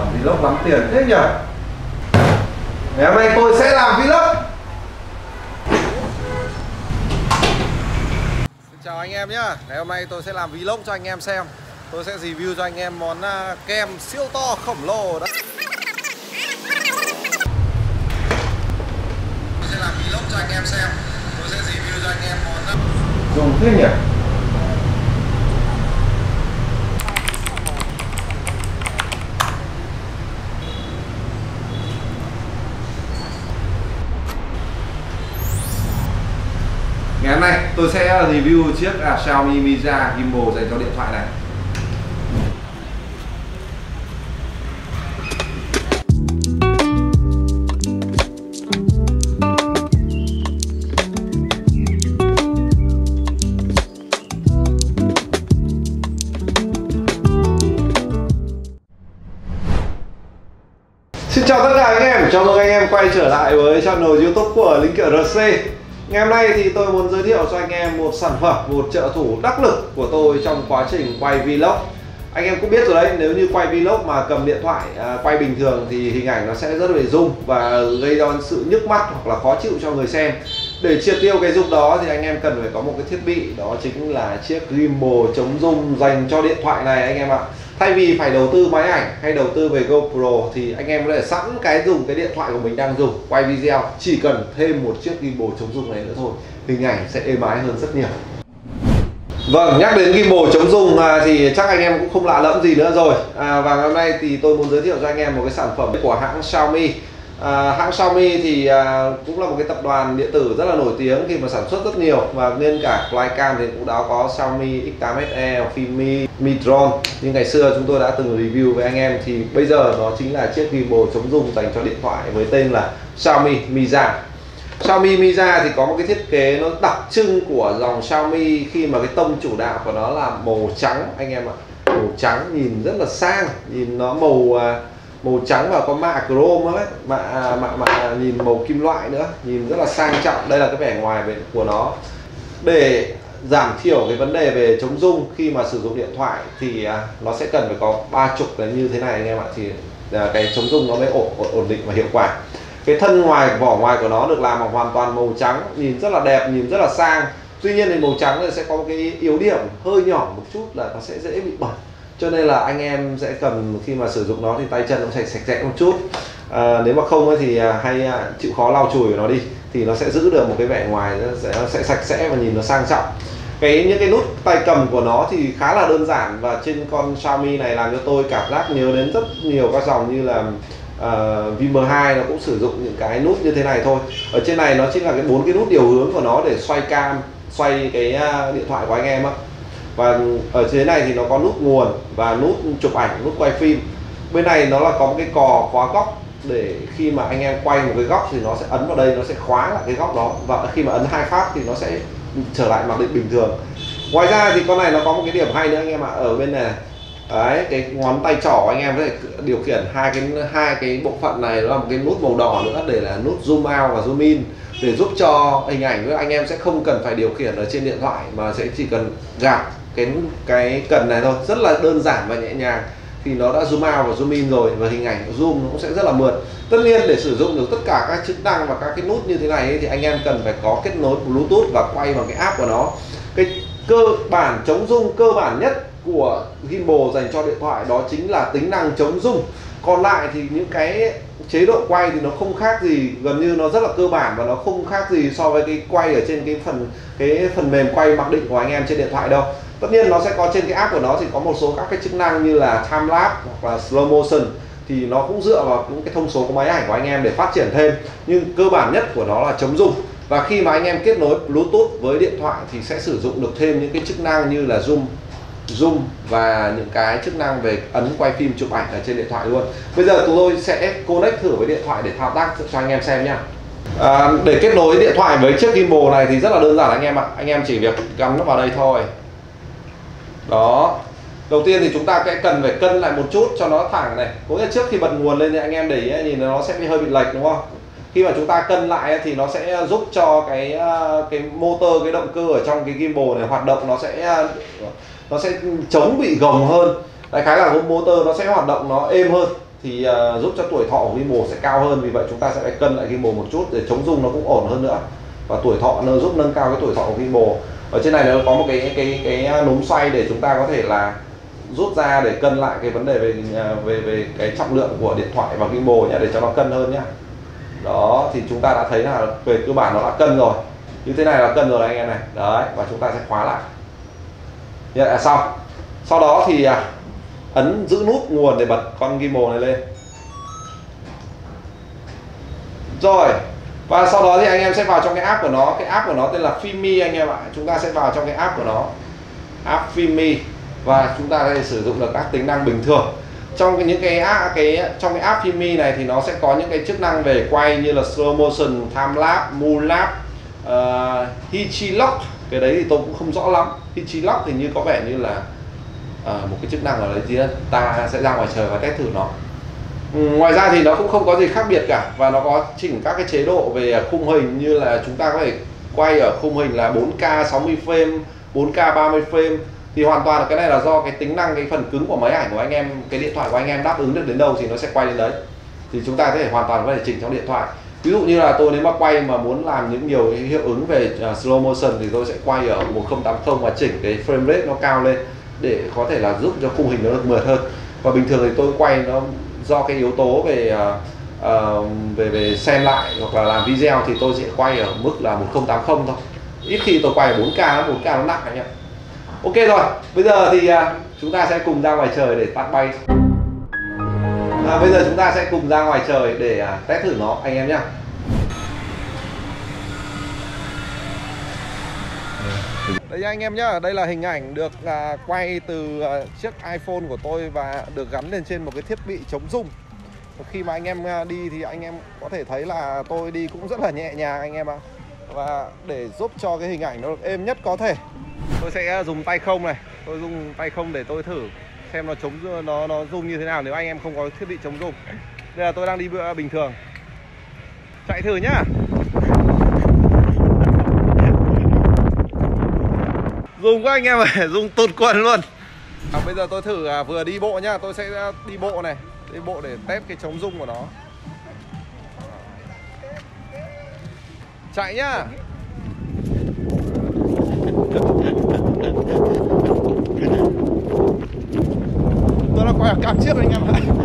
làm vlog lắm tiền thế nhỉ? Ngày hôm nay tôi sẽ làm vlog. Xin chào anh em nhá. Ngày hôm nay tôi sẽ làm vlog cho anh em xem. Tôi sẽ review cho anh em món à, kem siêu to khổng lồ đó. Tôi sẽ làm vlog cho anh em xem. Tôi sẽ review cho anh em món à, dùng thế nhỉ Ngày hôm nay tôi sẽ ờ, review chiếc à, Xiaomi Mija Gimbal dành cho điện thoại này. Xin chào tất cả anh em, chào mừng anh em quay trở lại với channel youtube của Linh Kiện RC Ngày hôm nay thì tôi muốn giới thiệu cho anh em một sản phẩm, một trợ thủ đắc lực của tôi trong quá trình quay vlog. Anh em cũng biết rồi đấy, nếu như quay vlog mà cầm điện thoại à, quay bình thường thì hình ảnh nó sẽ rất là rung và gây ra sự nhức mắt hoặc là khó chịu cho người xem. Để triệt tiêu cái rung đó thì anh em cần phải có một cái thiết bị đó chính là chiếc gimbal chống rung dành cho điện thoại này anh em ạ thay vì phải đầu tư máy ảnh hay đầu tư về GoPro thì anh em có thể sẵn cái dùng cái điện thoại của mình đang dùng quay video. Chỉ cần thêm một chiếc gimbal chống rung này nữa thôi hình ảnh sẽ êm ái hơn rất nhiều. Vâng, nhắc đến gimbal chống rung à, thì chắc anh em cũng không lạ lẫm gì nữa rồi. À, Và hôm nay thì tôi muốn giới thiệu cho anh em một cái sản phẩm của hãng Xiaomi. À, hãng Xiaomi thì à, cũng là một cái tập đoàn điện tử rất là nổi tiếng khi mà sản xuất rất nhiều. Và nên cả flycam thì cũng đã có Xiaomi X8se, Fimi, Mi Drone. Nhưng ngày xưa chúng tôi đã từng review với anh em thì bây giờ nó chính là chiếc gimbal chống rung dành cho điện thoại với tên là Xiaomi Miza Xiaomi Miza thì có một cái thiết kế nó đặc trưng của dòng Xiaomi khi mà cái tông chủ đạo của nó là màu trắng anh em ạ. Màu trắng nhìn rất là sang nhìn nó màu à, màu trắng và có mạ chrome đấy mạ mạ mạ nhìn màu kim loại nữa nhìn rất là sang trọng. Đây là cái vẻ ngoài về của nó. Để giảm thiểu cái vấn đề về chống rung khi mà sử dụng điện thoại thì à, nó sẽ cần phải có ba chục cái như thế này anh em ạ. Thì à, cái chống rung nó mới ổn, ổn ổn định và hiệu quả. Cái thân ngoài vỏ ngoài của nó được làm bằng hoàn toàn màu trắng nhìn rất là đẹp nhìn rất là sang. Tuy nhiên thì màu trắng thì sẽ có cái yếu điểm hơi nhỏ một chút là nó sẽ dễ bị bẩn cho nên là anh em sẽ cần khi mà sử dụng nó thì tay chân nó sẽ sạch sẽ một chút. À, nếu mà không ấy thì à, hay à, chịu khó lau chùi của nó đi thì nó sẽ giữ được một cái vẻ ngoài nó sẽ, nó sẽ sạch sẽ và nhìn nó sang trọng. Cái những cái nút tay cầm của nó thì khá là đơn giản và trên con Xiaomi này làm cho tôi cảm giác nhớ đến rất nhiều các dòng như là à, uh, VM2 nó cũng sử dụng những cái nút như thế này thôi. Ở trên này nó chính là cái bốn cái nút điều hướng của nó để xoay cam xoay cái uh, điện thoại của anh em á và ở dưới này thì nó có nút nguồn và nút chụp ảnh, nút quay phim. Bên này nó là có một cái cò khóa góc để khi mà anh em quay một cái góc thì nó sẽ ấn vào đây, nó sẽ khóa lại cái góc đó. Và khi mà ấn hai phát thì nó sẽ trở lại mặc định bình thường. Ngoài ra thì con này nó có một cái điểm hay nữa anh em ạ. Ở bên này, đấy, cái ngón tay trỏ anh em có thể điều khiển hai cái hai cái bộ phận này nó là một cái nút màu đỏ nữa để là nút zoom out và zoom in để giúp cho hình ảnh với anh em sẽ không cần phải điều khiển ở trên điện thoại mà sẽ chỉ cần gạt cái cái cần này thôi. Rất là đơn giản và nhẹ nhàng. Thì nó đã zoom out và zoom in rồi và hình ảnh zoom nó cũng sẽ rất là mượt. Tất nhiên để sử dụng được tất cả các chức năng và các cái nút như thế này ấy, thì anh em cần phải có kết nối bluetooth và quay vào cái app của nó. Cái cơ bản chống rung cơ bản nhất của gimbal dành cho điện thoại đó chính là tính năng chống rung. Còn lại thì những cái chế độ quay thì nó không khác gì gần như nó rất là cơ bản và nó không khác gì so với cái quay ở trên cái phần cái phần mềm quay mặc định của anh em trên điện thoại đâu tất nhiên nó sẽ có trên cái app của nó thì có một số các cái chức năng như là time lapse hoặc là slow motion thì nó cũng dựa vào những cái thông số của máy ảnh của anh em để phát triển thêm. Nhưng cơ bản nhất của nó là chống rung. Và khi mà anh em kết nối bluetooth với điện thoại thì sẽ sử dụng được thêm những cái chức năng như là zoom zoom và những cái chức năng về ấn quay phim chụp ảnh ở trên điện thoại luôn. Bây giờ chúng tôi sẽ connect thử với điện thoại để thao tác cho anh em xem nhé à, để kết nối điện thoại với chiếc gimbal này thì rất là đơn giản anh em ạ. Anh em chỉ việc gắn nó vào đây thôi đó. Đầu tiên thì chúng ta sẽ cần phải cân lại một chút cho nó thẳng này. Có nghĩa trước khi bật nguồn lên thì anh em để ý nhìn nó sẽ bị hơi bị lệch đúng không? Khi mà chúng ta cân lại thì nó sẽ giúp cho cái ờ, cái motor cái động cơ ở trong cái gimbal này hoạt động nó sẽ ờ, nó sẽ chống bị gồng hơn. Đại khái là motor nó sẽ hoạt động nó êm hơn thì uh, giúp cho tuổi thọ của gimbal sẽ cao hơn. Vì vậy chúng ta sẽ phải cân lại gimbal một chút để chống rung nó cũng ổn hơn nữa. Và tuổi thọ nó giúp nâng cao cái tuổi thọ của gimbal ở trên này nó có một cái cái cái núm xoay để chúng ta có thể là rút ra để cân lại cái vấn đề về à, về về cái trọng lượng của điện thoại và gimbal nhé để cho nó cân hơn nhá. Đó, thì chúng ta đã thấy là về cơ bản nó đã cân rồi. Như thế này là cân rồi anh em này. Đấy, và chúng ta sẽ khóa lại. Như là xong. Sau đó thì à, ấn giữ nút nguồn để bật con gimbal này lên. Rồi và sau đó thì anh em sẽ vào trong cái app của nó. Cái app của nó tên là Fimi anh em ạ. Chúng ta sẽ vào trong cái app của nó. App Fimi. Và chúng ta sẽ sử dụng được các tính năng bình thường. Trong những cái app cái trong cái app Fimi này thì nó sẽ có những cái chức năng về quay như là slow motion, time lapse, moon lapse, uh, Hichi lock. Cái đấy thì tôi cũng không rõ lắm. Hichilock thì như có vẻ như là uh, một cái chức năng ở đấy thì ta sẽ ra ngoài trời và test thử nó ngoài ra thì nó cũng không có gì khác biệt cả và nó có chỉnh các cái chế độ về khung hình như là chúng ta có thể quay ở khung hình là 4K 60 frame 4K 30 frame. Thì hoàn toàn là cái này là do cái tính năng cái phần cứng của máy ảnh của anh em cái điện thoại của anh em đáp ứng được đến đâu thì nó sẽ quay đến đấy. Thì chúng ta có thể hoàn toàn có thể chỉnh trong điện thoại. Ví dụ như là tôi nếu mà quay mà muốn làm những nhiều hiệu ứng về uh, slow motion thì tôi sẽ quay ở 1080 và chỉnh cái frame rate nó cao lên để có thể là giúp cho khung hình nó được mượt hơn. Và bình thường thì tôi quay nó do cái yếu tố về uh, về về xem lại hoặc là làm video thì tôi sẽ quay ở mức là 1080 thôi. Ít khi tôi quay ở 4K 4K nó nặng anh ạ. Ok rồi bây giờ thì uh, chúng ta sẽ cùng ra ngoài trời để tắt bay. À, bây giờ chúng ta sẽ cùng ra ngoài trời để uh, test thử nó anh em nhé Đây anh em nhá, đây là hình ảnh được à, quay từ à, chiếc iPhone của tôi và được gắn lên trên một cái thiết bị chống rung. Khi mà anh em à, đi thì anh em có thể thấy là tôi đi cũng rất là nhẹ nhàng anh em ạ. À. Và để giúp cho cái hình ảnh nó được êm nhất có thể, tôi sẽ dùng tay không này, tôi dùng tay không để tôi thử xem nó chống nó nó rung như thế nào nếu anh em không có thiết bị chống rung. Đây là tôi đang đi bình thường. Chạy thử nhá. Dùng quá anh em ơi dùng tụt quần luôn. À, bây giờ tôi thử à, vừa đi bộ nhá tôi sẽ đi bộ này đi bộ để test cái chống rung của nó. Chạy nhá. Tôi đã quay ở cam trước anh em ạ.